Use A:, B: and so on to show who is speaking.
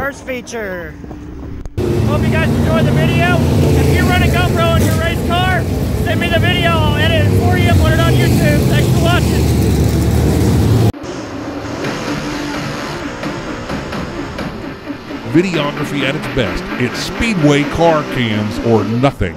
A: Cars feature. Hope you guys enjoyed the video. If you run a GoPro in your race car, send me the video. I'll edit it for you, and put it on YouTube. Thanks for watching.
B: Videography at its best. It's Speedway car cams or nothing.